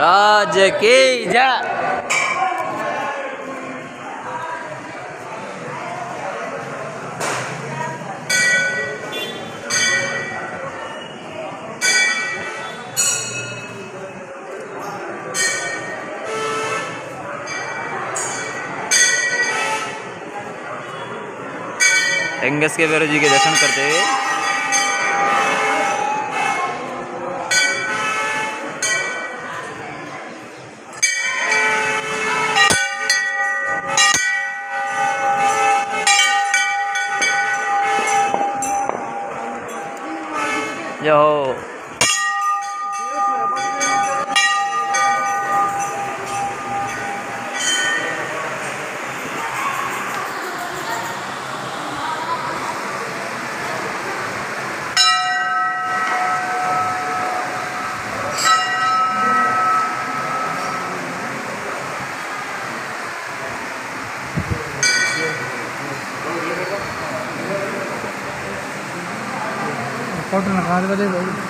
राज की जय। एंगस के बेरो जी के दर्शन करते हुए जो फ़ोटो लगा दे भाई।